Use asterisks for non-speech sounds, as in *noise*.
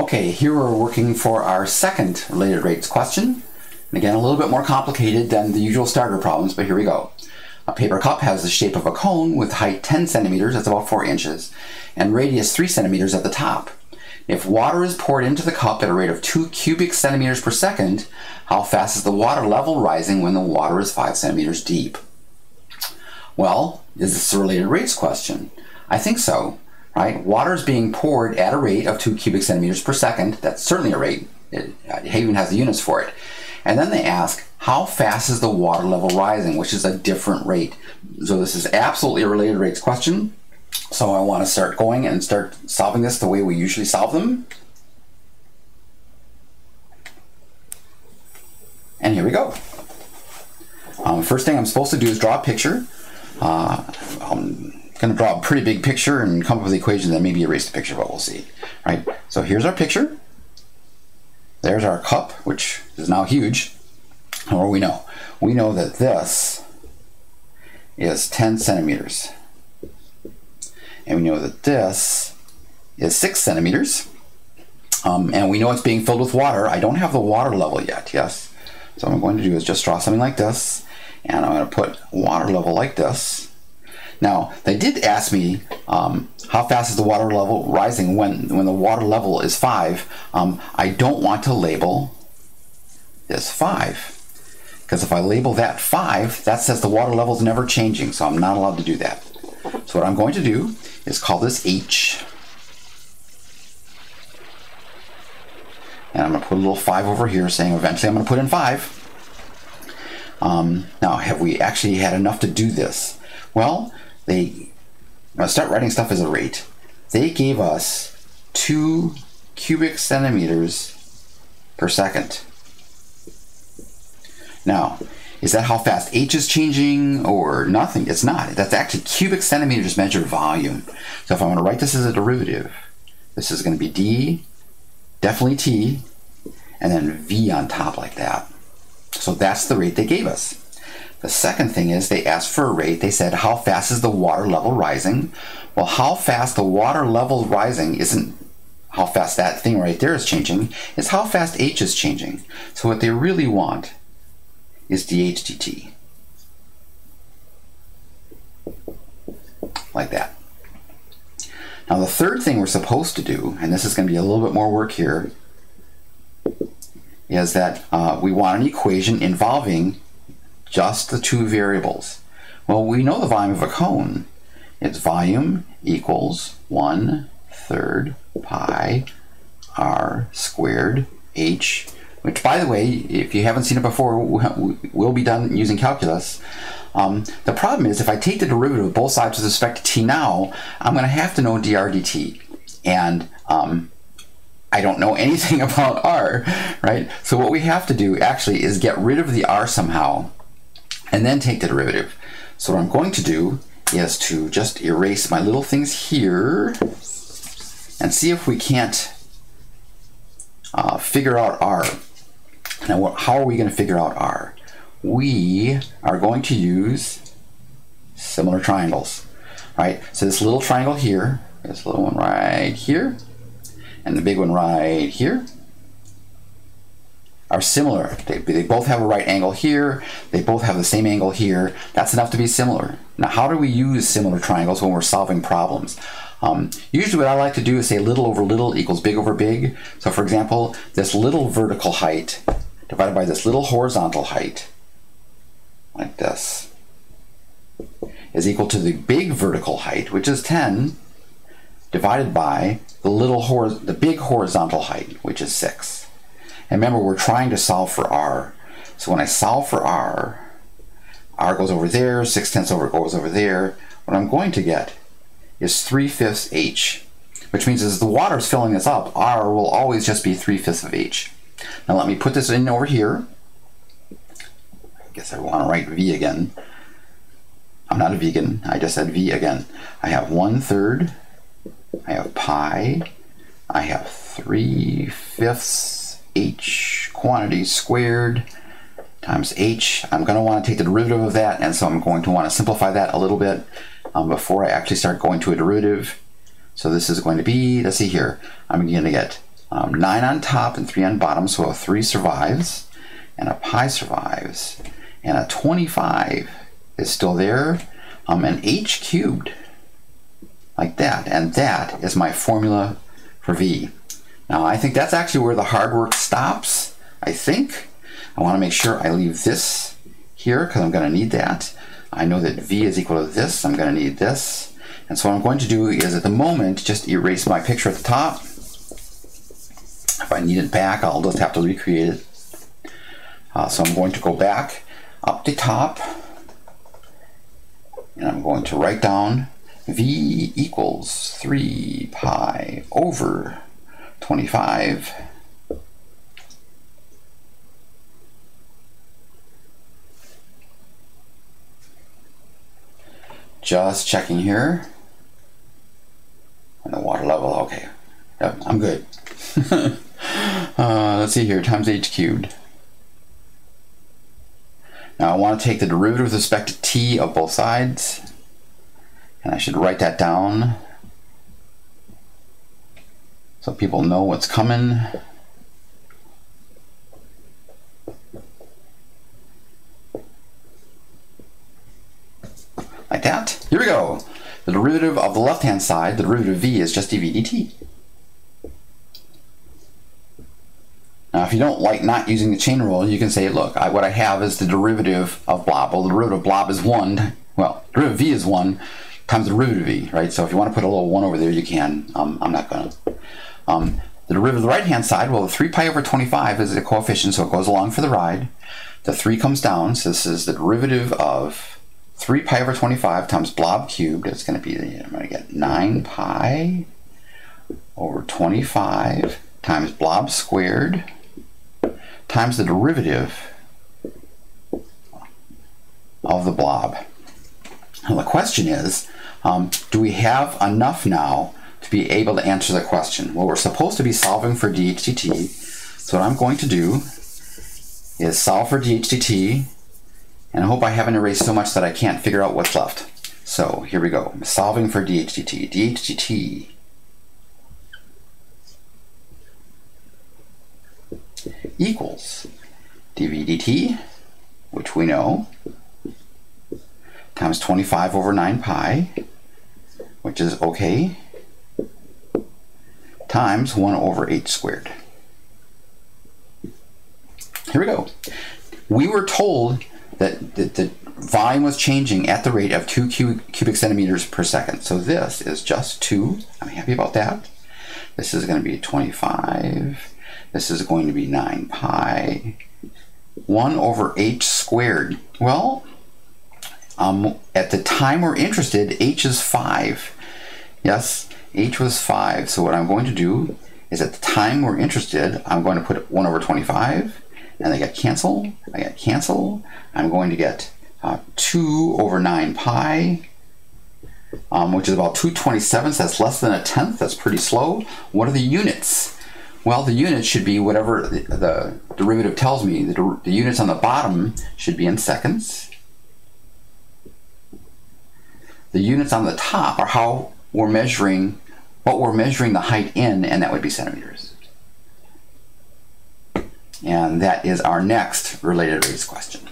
Okay, here we're working for our second related rates question. And again, a little bit more complicated than the usual starter problems, but here we go. A paper cup has the shape of a cone with height 10 centimeters, that's about 4 inches, and radius 3 centimeters at the top. If water is poured into the cup at a rate of 2 cubic centimeters per second, how fast is the water level rising when the water is 5 centimeters deep? Well, is this a related rates question? I think so right? Water is being poured at a rate of 2 cubic centimeters per second. That's certainly a rate. It, Haven has the units for it. And then they ask, how fast is the water level rising, which is a different rate. So this is absolutely a related rates question. So I want to start going and start solving this the way we usually solve them. And here we go. Um, first thing I'm supposed to do is draw a picture. Uh, um, going to draw a pretty big picture and come up with the equation that maybe erase the picture, but we'll see. Right. So here's our picture. There's our cup, which is now huge. What do we know? We know that this is 10 centimeters. And we know that this is 6 centimeters. Um, and we know it's being filled with water. I don't have the water level yet, yes? So what I'm going to do is just draw something like this. And I'm going to put water level like this. Now, they did ask me um, how fast is the water level rising when, when the water level is 5. Um, I don't want to label this 5. Because if I label that 5, that says the water level is never changing, so I'm not allowed to do that. So what I'm going to do is call this H. And I'm going to put a little 5 over here saying eventually I'm going to put in 5. Um, now, have we actually had enough to do this? Well, they now start writing stuff as a rate. They gave us two cubic centimeters per second. Now, is that how fast h is changing or nothing? It's not. That's actually cubic centimeters measure volume. So if I want to write this as a derivative, this is going to be d, definitely t, and then v on top like that. So that's the rate they gave us. The second thing is they asked for a rate. They said, how fast is the water level rising? Well, how fast the water level rising isn't how fast that thing right there is changing, it's how fast h is changing. So what they really want is dh dt. Like that. Now the third thing we're supposed to do, and this is going to be a little bit more work here, is that uh, we want an equation involving just the two variables? Well, we know the volume of a cone. Its volume equals 1 third pi r squared h, which, by the way, if you haven't seen it before, *laughs* will be done using calculus. Um, the problem is if I take the derivative of both sides with respect to t now, I'm going to have to know dr dt. And um, I don't know *laughs* anything about r, right? So what we have to do actually is get rid of the r somehow and then take the derivative. So what I'm going to do is to just erase my little things here and see if we can't uh, figure out r. Now, how are we going to figure out r? We are going to use similar triangles, right? So this little triangle here, this little one right here, and the big one right here, are similar. They, they both have a right angle here. They both have the same angle here. That's enough to be similar. Now, how do we use similar triangles when we're solving problems? Um, usually what I like to do is say little over little equals big over big. So for example, this little vertical height divided by this little horizontal height, like this, is equal to the big vertical height, which is 10, divided by the little hor the big horizontal height, which is 6. And remember, we're trying to solve for r. So when I solve for r, r goes over there, 6 tenths over goes over there. What I'm going to get is 3 fifths h, which means as the water is filling this up, r will always just be 3 fifths of h. Now let me put this in over here. I guess I want to write v again. I'm not a vegan, I just said v again. I have 1 third, I have pi, I have 3 fifths h quantity squared times h. I'm going to want to take the derivative of that, and so I'm going to want to simplify that a little bit um, before I actually start going to a derivative. So this is going to be, let's see here, I'm going to get um, 9 on top and 3 on bottom, so a 3 survives, and a pi survives, and a 25 is still there, um, and h cubed, like that, and that is my formula for v. Now I think that's actually where the hard work stops, I think. I want to make sure I leave this here because I'm going to need that. I know that v is equal to this, I'm going to need this. And so what I'm going to do is at the moment just erase my picture at the top if I need it back, I'll just have to recreate it. Uh, so I'm going to go back up the top and I'm going to write down V equals 3 pi over 25 just checking here. And the water level okay. Yep, I'm good. *laughs* Uh, let's see here, times h cubed. Now I want to take the derivative with respect to t of both sides, and I should write that down so people know what's coming. Like that. Here we go. The derivative of the left-hand side, the derivative of v, is just dv dt. Now, if you don't like not using the chain rule, you can say, look, I, what I have is the derivative of blob. Well, the derivative of blob is 1. Well, derivative of v is 1 times the derivative of v, right? So if you want to put a little 1 over there, you can. Um, I'm not going to. Um, the derivative of the right-hand side, well, the 3 pi over 25 is a coefficient, so it goes along for the ride. The 3 comes down, so this is the derivative of 3 pi over 25 times blob cubed. It's going to be, I'm going to get 9 pi over 25 times blob squared times the derivative of the blob. Now the question is, um, do we have enough now be able to answer the question? Well, we're supposed to be solving for dHdt, so what I'm going to do is solve for dHdt, and I hope I haven't erased so much that I can't figure out what's left. So here we go, solving for dHdt. dHdt equals dv dt, which we know, times 25 over 9 pi, which is okay, times 1 over h squared. Here we go. We were told that the, the volume was changing at the rate of 2 cubic centimeters per second. So this is just 2. I'm happy about that. This is going to be 25 this is going to be 9 pi 1 over h squared. Well, um, at the time we're interested, h is 5. Yes, h was 5. So what I'm going to do is at the time we're interested, I'm going to put 1 over 25, and I get cancel, I get cancel. I'm going to get uh, 2 over 9 pi, um, which is about 2 27ths. That's less than a tenth. That's pretty slow. What are the units? Well, the units should be whatever the, the derivative tells me. The, the units on the bottom should be in seconds. The units on the top are how we're measuring, what we're measuring the height in, and that would be centimeters. And that is our next related rates question.